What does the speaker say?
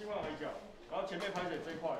另外一脚，然后前面排水最快。